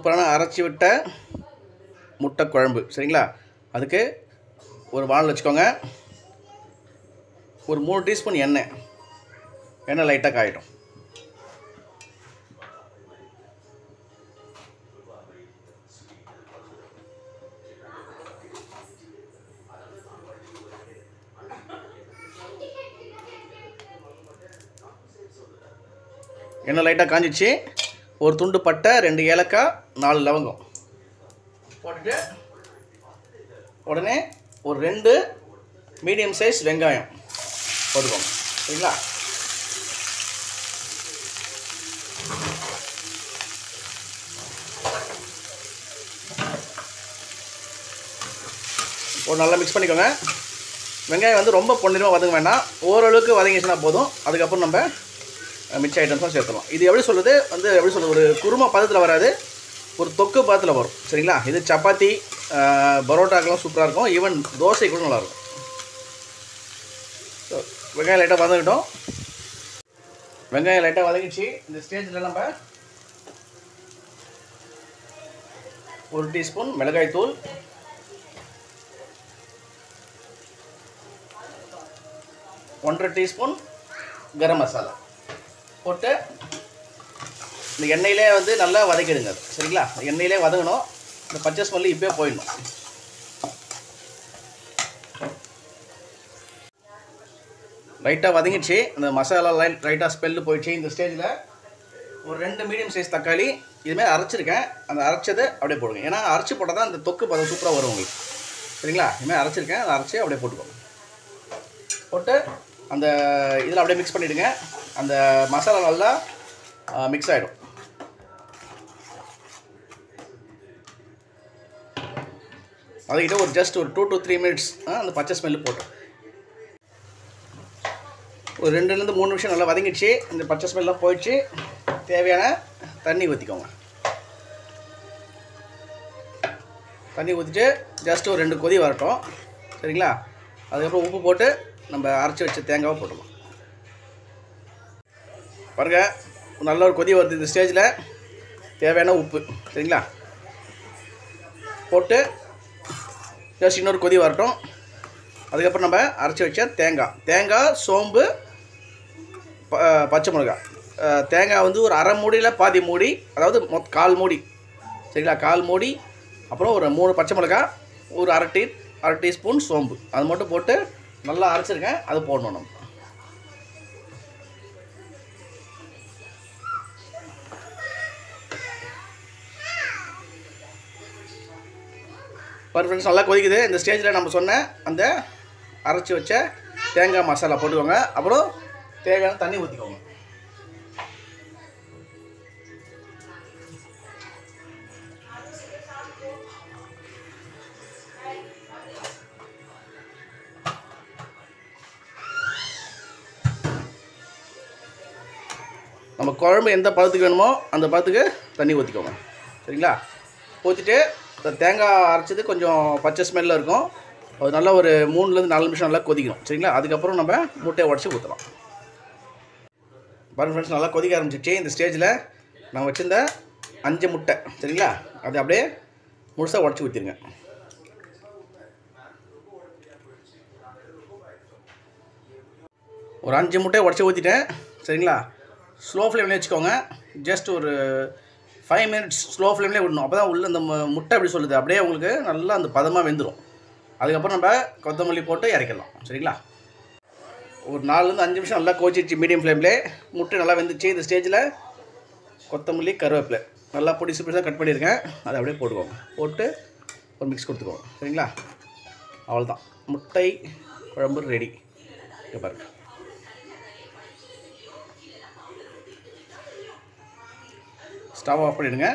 சூப்பரான அரைச்சி விட்ட முட்டை குழம்பு. சரிங்களா? அதுக்கு ஒரு வானல் வச்சுக்கோங்க. ஒரு மூணு டீஸ்பூன் எண்ணெய். எண்ணெய் லைட்டாக காயிடும் எண்ணெய் லைட்டாக காஞ்சிச்சு. ஒரு துண்டு பட்டை ரெண்டு ஏலக்காய் நாலு லவங்கம். போட்டுட்டு உடனே ஒரு ரெண்டு மீடியம் சைஸ் வெங்காயம் போட்டுக்கோங்க. சரிங்களா? ஒரு நல்லா மிக்ஸ் பண்ணிக்கோங்க. வெங்காயம் வந்து ரொம்ப பொன்னிறமாக வதங்க வேண்டாம். ஓரளவுக்கு வதங்கிச்சுன்னா போதும். அதுக்கப்புறம் நம்ம மிச்ச ஐட்டம்ஸும் சேர்த்துலாம் இது எப்படி சொல்கிறது வந்து எப்படி சொல்கிறது ஒரு குருமா பதத்தில் வராது. ஒரு தொக்கு பதத்தில் வரும். சரிங்களா? இது சப்பாத்தி பரோட்டாக்கெல்லாம் சூப்பராக இருக்கும். ஈவன் தோசை கூட நல்லாயிருக்கும். ஸோ வெங்காயம் லைட்டாக வதங்கிட்டோம். வெங்காயம் லைட்டாக வதங்கிச்சு இந்த ஸ்டேஜில் நம்ம ஒரு டீஸ்பூன் மிளகாய் தூள். ஒன்றரை டீஸ்பூன் கரம் மசாலா. போட்டு இந்த எண்ணெயிலே வந்து நல்லா வதக்கிடுங்க. சரிங்களா? எண்ணெயிலே வதங்கணும். இந்த பச்சை ஸ்மெல்லு இப்போயே போயிடணும். லைட்டாக வதங்கிடுச்சு. அந்த மசாலா லைட் லைட்டாக ஸ்மெல்லு போயிடுச்சு. இந்த ஸ்டேஜில் ஒரு ரெண்டு மீடியம் சைஸ் தக்காளி இதுமாதிரி அரைச்சிருக்கேன். அந்த அரைச்சதை அப்படியே போடுங்க. ஏன்னா அரைச்சி போட்டால் தான் அந்த தொக்கு பதம் சூப்பராக வரும் உங்களுக்கு. சரிங்களா? இதுமாதிரி அரைச்சிருக்கேன். அதை அரைச்சி அப்படியே போட்டுக்கோங்க. போட்டு அந்த இதில் அப்படியே மிக்ஸ் பண்ணிவிடுங்க அந்த மசாலா நல்லா மிக்ஸ் ஆகிடும் அதுக்கிட்ட ஒரு ஜஸ்ட் ஒரு டூ டு த்ரீ மினிட்ஸ் அந்த பச்சை ஸ்மெல்லு போட்டு ஒரு ரெண்டுலேருந்து மூணு நிமிஷம் நல்லா வதங்கிடுச்சு. இந்த பச்சை ஸ்மெல்லாம் போயிடுச்சு. தேவையான தண்ணி ஊற்றிக்கோங்க தண்ணி ஊற்றிட்டு ஜஸ்ட் ஒரு ரெண்டு கொதி வரட்டும். சரிங்களா? அதுக்கப்புறம் உப்பு போட்டு நம்ம அரைச்சி வச்ச தேங்காவை போட்டுக்கலாம். பாருங்கள் நல்ல ஒரு கொதி வருது இந்த ஸ்டேஜில் தேவையான உப்பு சரிங்களா? போட்டு ஜஸ்ட் இன்னொரு கொதி வரட்டும். அதுக்கப்புறம் நம்ம அரைச்சி வச்ச தேங்காய். தேங்காய் சோம்பு ப- பச்சை மிளகாய் தேங்காய் வந்து ஒரு அரை மூடியில் பாதி மூடி அதாவது மொத் கால் மூடி. சரிங்களா? கால் மூடி அப்புறம் ஒரு மூணு பச்சை மிளகாய் ஒரு அரை டீ அரை டீஸ்பூன் சோம்பு. அது மட்டும் போட்டு நல்லா அரைச்சிருக்கேன் அது போடணும் நம்ம. பாரு ஃப்ரெண்ட்ஸ் நல்லா கொதிக்குது. இந்த ஸ்டேஜில் நம்ம சொன்ன அந்த அரைச்சி வச்ச தேங்காய் மசாலா போட்டுக்கோங்க. அப்புறம் தேவையான தண்ணி ஊற்றிக்கோங்க நம்ம குழம்பு எந்த பதத்துக்கு வேணுமோ அந்த பதத்துக்கு தண்ணி ஊற்றிக்கோங்க சரிங்களா? ஊற்றிட்டு இந்த தேங்காய் அரைச்சது கொஞ்சம் பச்சை ஸ்மெல்லில் இருக்கும். அது நல்லா ஒரு மூணுலேருந்து நாலு நிமிஷம் நல்லா கொதிக்கணும். சரிங்களா? அதுக்கப்புறம் நம்ம முட்டையை உடச்சி ஊற்றலாம் பாருங்கள் ஃப்ரெண்ட்ஸ் நல்லா கொதிக்க ஆரம்பிச்சிச்சு இந்த ஸ்டேஜில் நான் வச்சுருந்த அஞ்சு முட்டை. சரிங்களா? அது அப்படியே முழுசாக உடச்சி ஊற்றிருங்க ஒரு அஞ்சு முட்டையை உடச்சி ஊற்றிட்டேன் சரிங்களா? ஸ்லோ ஃப்ளேம்லேயே வச்சுக்கோங்க. ஜஸ்ட் ஒரு ஃபைவ் மினிட்ஸ் ஸ்லோ ஃப்ளேம்லேயே விடணும். அப்போ தான் உள்ள அந்த முட்டை அப்படி சொல்லுது. அப்படியே உங்களுக்கு நல்லா அந்த பதமாக வெந்துடும் அதுக்கப்புறம் நம்ம கொத்தமல்லி போட்டு இறக்கிடலாம். சரிங்களா? ஒரு நாலுலேருந்து அஞ்சு நிமிஷம் நல்லா கோச்சிடுச்சு மீடியம் ஃப்ளேம்லே முட்டை நல்லா வெந்துச்சு. இந்த ஸ்டேஜில் கொத்தமல்லி கருவேப்பிலை. நல்லா பொடிசு பொடிசாக கட் பண்ணியிருக்கேன். அதை அப்படியே போட்டுக்கோங்க. போட்டு ஒரு மிக்ஸ் கொடுத்துக்கோங்க. சரிங்களா? அவ்வளோதான் முட்டை குழம்பு ரெடி இங்கே பாருங்கள் ஸ்டவ் ஆஃப் பண்ணிவிடுங்க